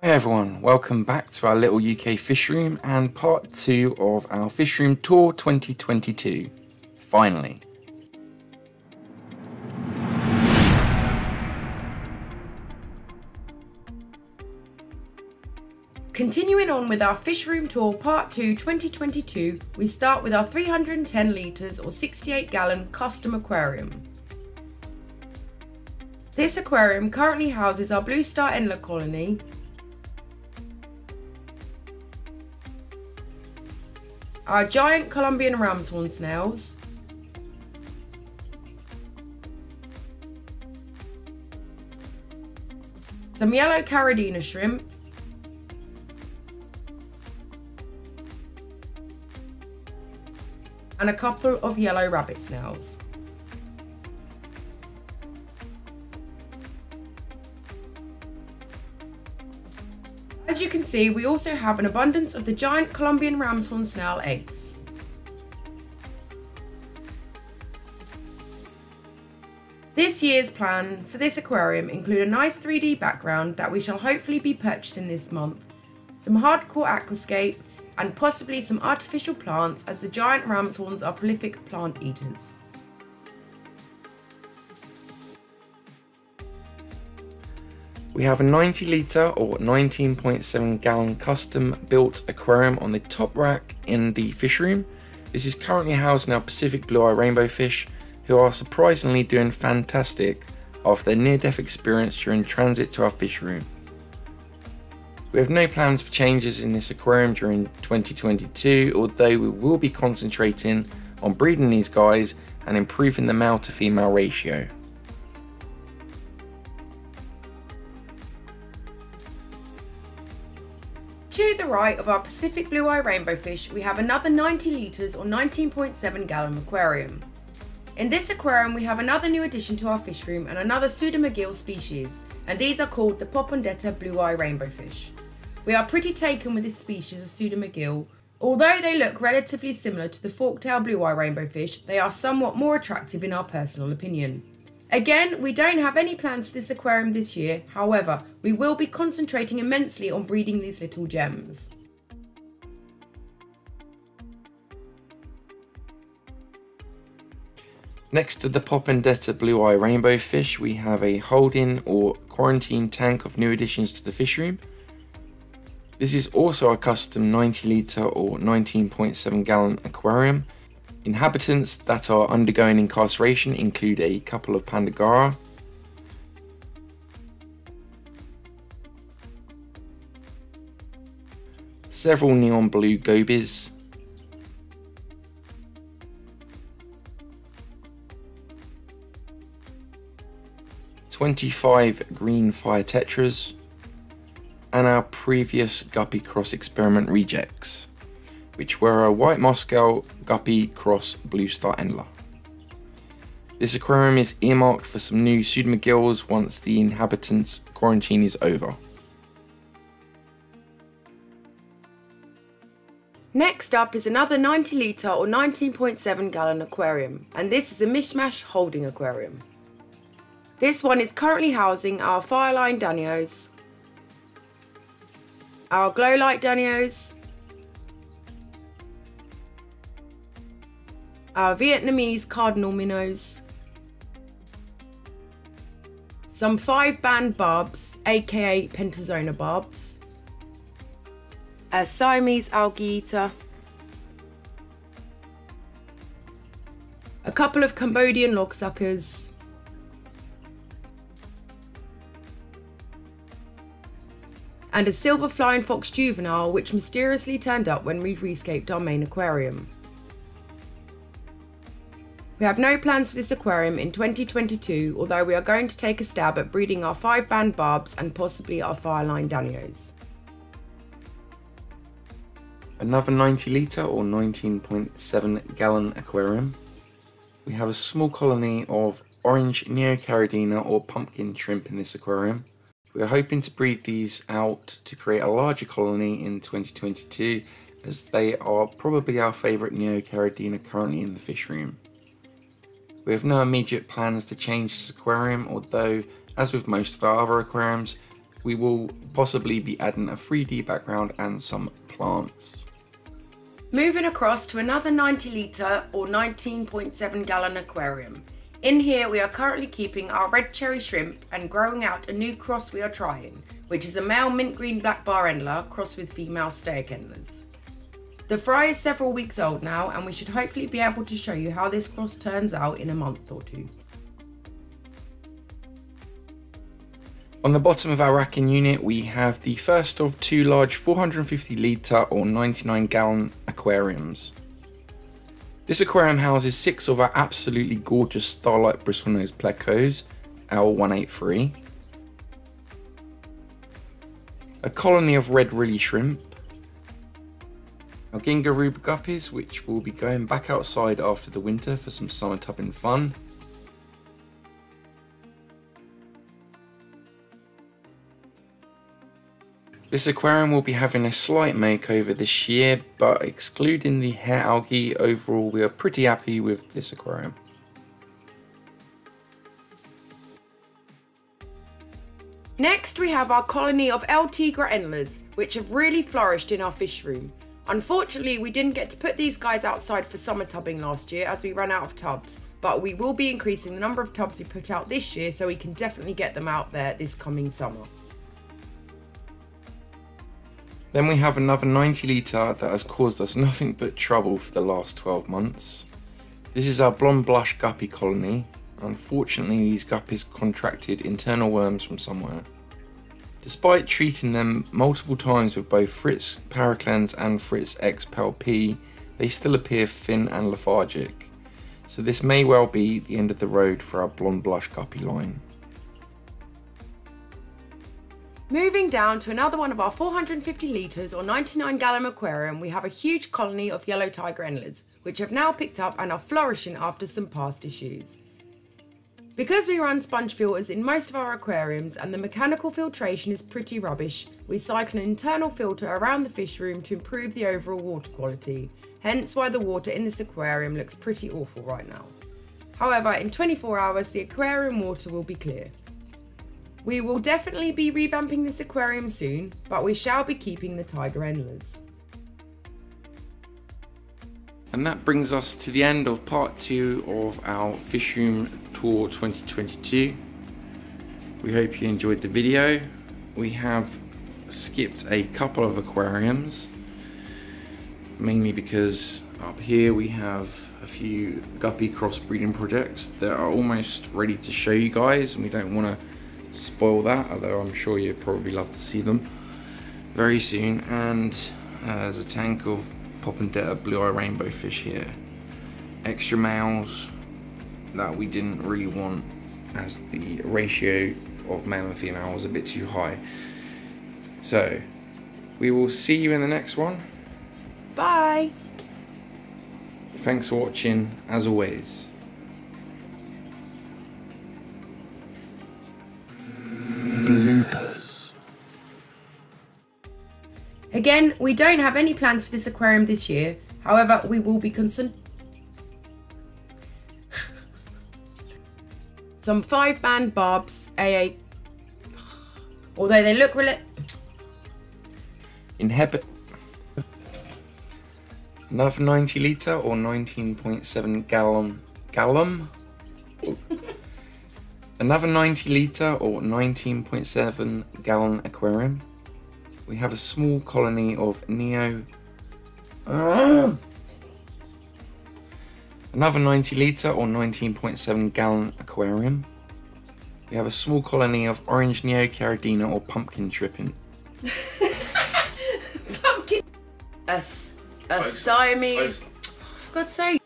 Hi everyone, welcome back to our little UK fish room and part 2 of our fish room tour 2022. Finally. Continuing on with our fish room tour part 2 2022, we start with our 310 litres or 68 gallon custom aquarium. This aquarium currently houses our Blue Star Endler colony, our giant Colombian ram's horn snails, some yellow caridina shrimp, and a couple of yellow rabbit snails. As you can see, we also have an abundance of the giant Columbian ramshorn snail eggs. This year's plan for this aquarium include a nice 3D background that we shall hopefully be purchasing this month, some hardcore aquascape, and possibly some artificial plants as the giant ramshorns are prolific plant eaters. We have a 90 litre or 19.7 gallon custom built aquarium on the top rack in the fish room. This is currently housing our Pacific Blue Eye Rainbow fish who are surprisingly doing fantastic after their near death experience during transit to our fish room. We have no plans for changes in this aquarium during 2022, although we will be concentrating on breeding these guys and improving the male to female ratio. Right of our Pacific Blue Eye Rainbow fish, we have another 90 litres or 19.7 gallon aquarium. In this aquarium, we have another new addition to our fish room and another Pseudomugil species, and these are called the Popondetta Blue Eye Rainbow fish. We are pretty taken with this species of Pseudomugil. Although they look relatively similar to the forktail blue eye rainbow fish, they are somewhat more attractive in our personal opinion. Again, we don't have any plans for this aquarium this year, however, we will be concentrating immensely on breeding these little gems. Next to the Popondetta Blue Eye Rainbow fish, we have a holding or quarantine tank of new additions to the fish room. This is also a custom 90 litre or 19.7 gallon aquarium. Inhabitants that are undergoing incarceration include a couple of Panda Garra, several neon blue gobies, Twenty-five green fire tetras, and our previous Guppy Cross experiment rejects, which were a White Moscow Guppy Cross Blue Star Endler. This aquarium is earmarked for some new Pseudomugils once the inhabitants' quarantine is over. Next up is another 90 litre or 19.7 gallon aquarium, and this is a Mishmash holding aquarium. This one is currently housing our Fireline Danios, our Glowlight danios, our Vietnamese cardinal minnows, some five band barbs, aka Pentazona barbs, a Siamese algae eater, a couple of Cambodian log suckers, and a silver flying fox juvenile which mysteriously turned up when we rescaped our main aquarium. We have no plans for this aquarium in 2022, although we are going to take a stab at breeding our 5 band barbs and possibly our fireline danios. Another 90 litre or 19.7 gallon aquarium. We have a small colony of orange neocaridina or pumpkin shrimp in this aquarium. We are hoping to breed these out to create a larger colony in 2022 as they are probably our favourite Neocaridina currently in the fish room. We have no immediate plans to change this aquarium, although, as with most of our other aquariums, We will possibly be adding a 3D background and some plants. Moving across to another 90 litre or 19.7 gallon aquarium. In here we are currently keeping our red cherry shrimp and growing out a new cross we are trying, which is a male mint green black bar endler crossed with female steak endlers. The fry is several weeks old now and we should hopefully be able to show you how this cross turns out in a month or two. On the bottom of our racking unit we have the first of two large 450 litre or 99 gallon aquariums. This aquarium houses six of our absolutely gorgeous Starlight Bristlenose Plecos, L183, a colony of red rili shrimp, our Ginga Rubra Guppies, which will be going back outside after the winter for some summer tubbing fun. This aquarium will be having a slight makeover this year, but excluding the hair algae, overall we are pretty happy with this aquarium. Next we have our colony of El Tigre endlers, which have really flourished in our fish room. Unfortunately, we didn't get to put these guys outside for summer tubbing last year as we ran out of tubs, but we will be increasing the number of tubs we put out this year so we can definitely get them out there this coming summer. Then we have another 90 litre that has caused us nothing but trouble for the last 12 months. This is our blonde blush guppy colony. Unfortunately, these guppies contracted internal worms from somewhere. Despite treating them multiple times with both Fritz Paracleanse and Fritz Expel P, they still appear thin and lethargic. So this may well be the end of the road for our Blonde Blush Guppy line. Moving down to another one of our 450 litres or 99 gallon aquarium, we have a huge colony of yellow tiger endlers, which have now picked up and are flourishing after some past issues. Because we run sponge filters in most of our aquariums and the mechanical filtration is pretty rubbish, we cycle an internal filter around the fish room to improve the overall water quality, hence why the water in this aquarium looks pretty awful right now. However, in 24 hours the aquarium water will be clear. We will definitely be revamping this aquarium soon, but we shall be keeping the tiger endlers. And that brings us to the end of part two of our fish room tour 2022. We hope you enjoyed the video. We have skipped a couple of aquariums, mainly because up here we have a few guppy crossbreeding projects that are almost ready to show you guys and we don't want to spoil that, although I'm sure you'd probably love to see them very soon. And uh, there's a tank of Popondetta blue eye rainbow fish here. Extra males that we didn't really want as the ratio of male and female was a bit too high. So, we will see you in the next one. Bye! Thanks for watching, as always. Again, we don't have any plans for this aquarium this year. However, we will be concerned. Some five band barbs, AA. Although they look really. Inhabit. Another 90 litre or 19.7 gallon. Gallon? Another 90 litre or 19.7 gallon aquarium. We have a small colony of Neo. Ah! Another 90 litre or 19.7 gallon aquarium. We have a small colony of orange Neocaridina or pumpkin tripping. Pumpkin. A, a Siamese. For God's sake.